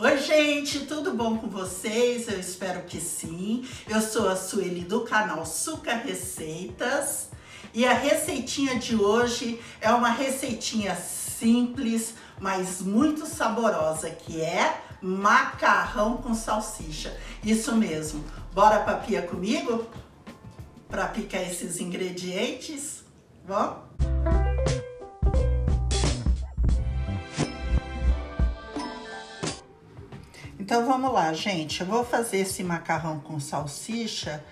Oi, gente, tudo bom com vocês? Eu espero que sim. Eu sou a Sueli do canal Suca Receitas e a receitinha de hoje é uma receitinha simples, mas muito saborosa, que é macarrão com salsicha. Isso mesmo. Bora pra pia comigo? Para picar esses ingredientes? Vamos? Então vamos lá, gente. Eu vou fazer esse macarrão com salsicha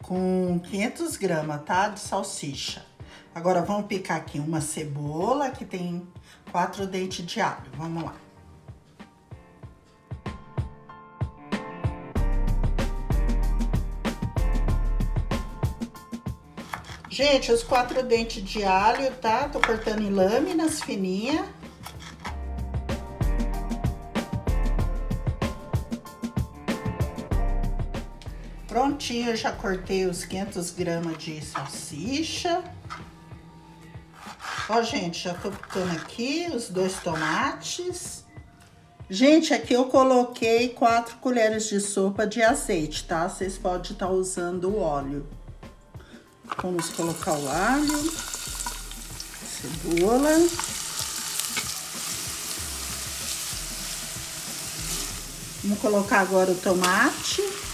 com 500 gramas, tá? De salsicha. Agora vamos picar aqui uma cebola que tem quatro dentes de alho. Vamos lá. Gente, os quatro dentes de alho, tá? Tô cortando em lâminas fininhas. Prontinho, eu já cortei os 500 gramas de salsicha. Ó, gente, já tô botando aqui os dois tomates. Gente, aqui eu coloquei quatro colheres de sopa de azeite, tá? Vocês podem estar tá usando o óleo. Vamos colocar o alho, cebola. Vamos colocar agora o tomate.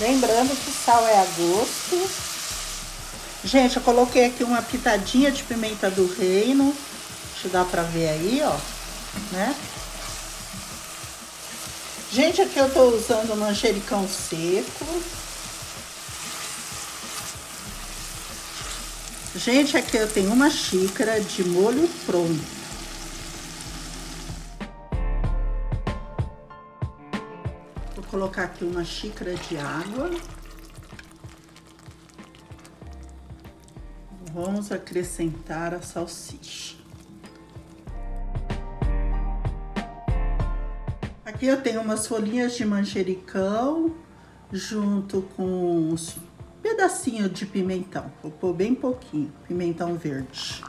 Lembrando que sal é a gosto. Gente, eu coloquei aqui uma pitadinha de pimenta do reino. Deixa eu dar pra ver aí, ó, né? Gente, aqui eu tô usando manjericão seco. Gente, aqui eu tenho uma xícara de molho pronto. Colocar aqui uma xícara de água. Vamos acrescentar a salsicha. Aqui eu tenho umas folhinhas de manjericão junto com uns pedacinhos de pimentão. Vou pôr bem pouquinho, pimentão verde.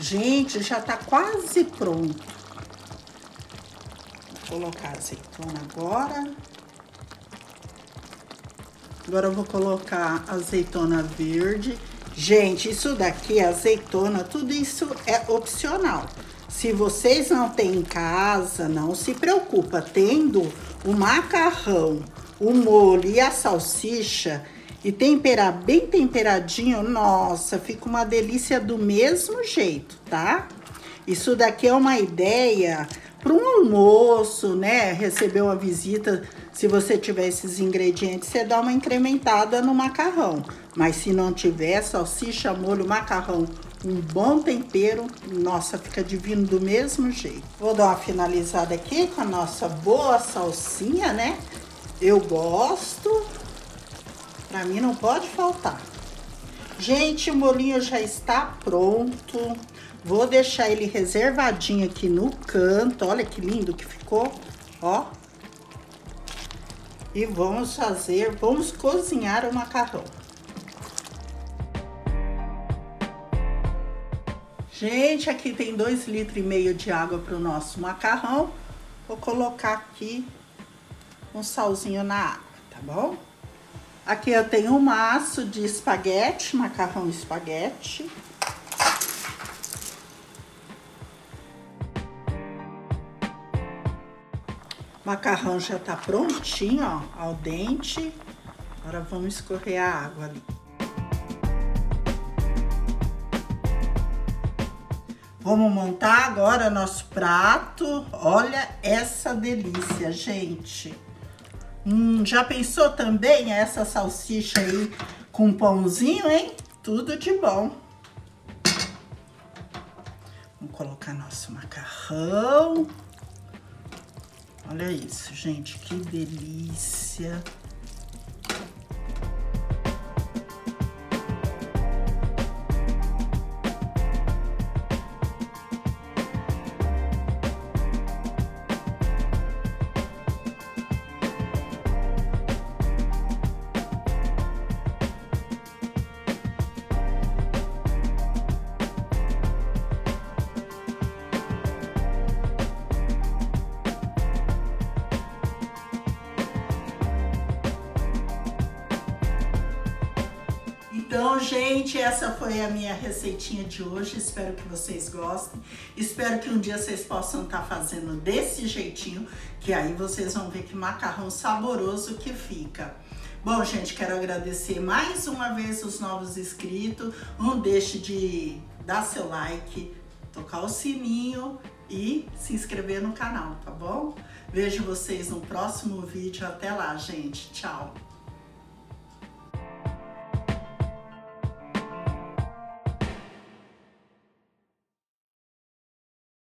Gente, já tá quase pronto. Vou colocar azeitona agora. Agora eu vou colocar azeitona verde. Gente, isso daqui, azeitona, tudo isso é opcional. Se vocês não têm em casa, não se preocupa. Tendo o macarrão, o molho e a salsicha, e temperar bem temperadinho, nossa, fica uma delícia do mesmo jeito, tá? Isso daqui é uma ideia para um almoço, né? Receber uma visita, se você tiver esses ingredientes, você dá uma incrementada no macarrão. Mas se não tiver, salsicha, molho, macarrão, um bom tempero, nossa, fica divino do mesmo jeito. Vou dar uma finalizada aqui com a nossa boa salsinha, né? Eu gosto. Pra mim não pode faltar. Gente, o molinho já está pronto. Vou deixar ele reservadinho aqui no canto. Olha que lindo que ficou, ó. E vamos fazer, vamos cozinhar o macarrão. Gente, aqui tem dois litros e meio de água para o nosso macarrão. Vou colocar aqui um salzinho na água, tá bom? Aqui eu tenho um maço de espaguete, macarrão espaguete. Macarrão já tá prontinho, ó, ao dente. Agora vamos escorrer a água ali. Vamos montar agora nosso prato. Olha essa delícia, gente. Hum, já pensou também essa salsicha aí com pãozinho, hein? Tudo de bom. Vamos colocar nosso macarrão. Olha isso, gente, que delícia. Então, gente, essa foi a minha receitinha de hoje. Espero que vocês gostem. Espero que um dia vocês possam estar tá fazendo desse jeitinho, que aí vocês vão ver que macarrão saboroso que fica. Bom, gente, quero agradecer mais uma vez os novos inscritos. Não deixe de dar seu like, tocar o sininho e se inscrever no canal, tá bom? Vejo vocês no próximo vídeo. Até lá, gente. Tchau!